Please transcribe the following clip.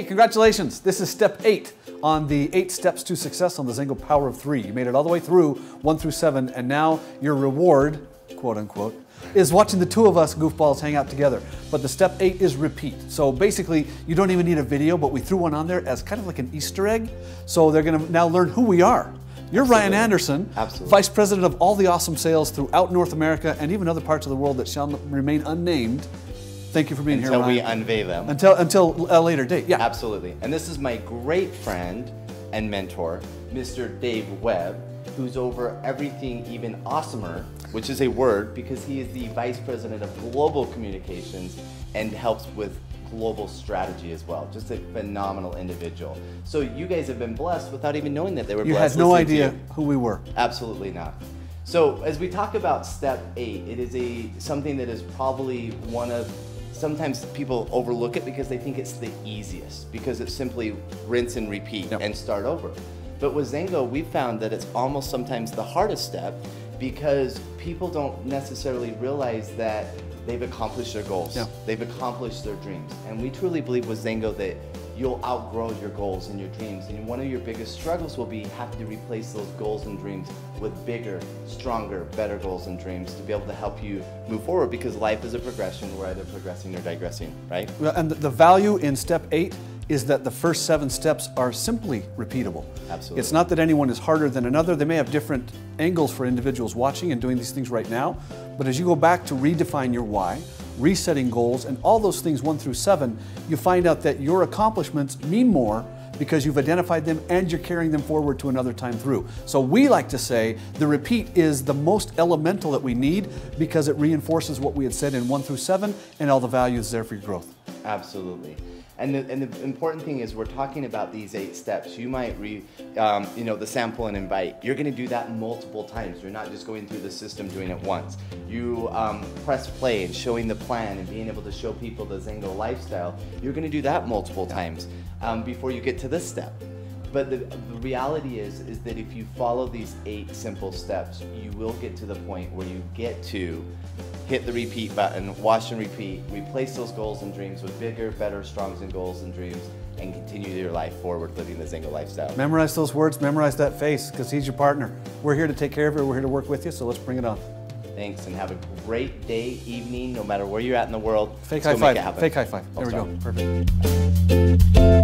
Hey, congratulations. This is step eight on the eight steps to success on the XANGO Power of Three. You made it all the way through one through seven, and now your reward, quote unquote, is watching the two of us goofballs hang out together. But the step eight is repeat. So basically, you don't even need a video, but we threw one on there as kind of like an Easter egg. So they're going to now learn who we are. You're Absolutely. Ryan Anderson, Absolutely. Vice President of all the awesome sales throughout North America and even other parts of the world that shall remain unnamed. Thank you for being Until here, we Ryan. unveil them. until until a later date. Yeah. Absolutely. And this is my great friend and mentor, Mr. Dave Webb, who's over everything even awesomer, which is a word because he is the Vice President of Global Communications and helps with global strategy as well. Just a phenomenal individual. So you guys have been blessed without even knowing that they were You blessed. had no idea who we were. Absolutely not. So as we talk about step eight, it is a something that is probably one of sometimes people overlook it because they think it's the easiest because it's simply rinse and repeat and start over. But with XANGO, we found that it's almost sometimes the hardest step because people don't necessarily realize that they've accomplished their goals. They've accomplished their dreams. And we truly believe with XANGO that you'll outgrow your goals and your dreams. And one of your biggest struggles will be having to replace those goals and dreams with bigger, stronger, better goals and dreams to be able to help you move forward because life is a progression. We're either progressing or digressing, right? Well, And the- the value in step eight is that the first seven steps are simply repeatable. Absolutely. It's not that anyone is harder than another. They may have different angles for individuals watching and doing these things right now. But as you go back to redefine your why, resetting goals, and all those things one through seven, you find out that your accomplishments mean more because you've identified them and you're carrying them forward to another time through. So we like to say the repeat is the most elemental that we need because it reinforces what we had said in one through seven and all the values there for your growth. Absolutely. And the, and the important thing is we're talking about these eight steps. You might read, um, you know, the sample and invite. You're going to do that multiple times. You're not just going through the system doing it once. You um, press play and showing the plan and being able to show people the XANGO lifestyle. You're going to do that multiple times um, before you get to this step. But the, the reality is, is that if you follow these eight simple steps, you will get to the point where you get to hit the repeat button, watch and repeat, replace those goals and dreams with bigger, better, stronger goals and dreams, and continue your life forward living the XANGO lifestyle. Memorize those words, memorize that face, because he's your partner. We're here to take care of you, we're here to work with you, so let's bring it on. Thanks, and have a great day, evening, no matter where you're at in the world. Fake Let's high go make it five. Fake high five. There I'll we go. Perfect.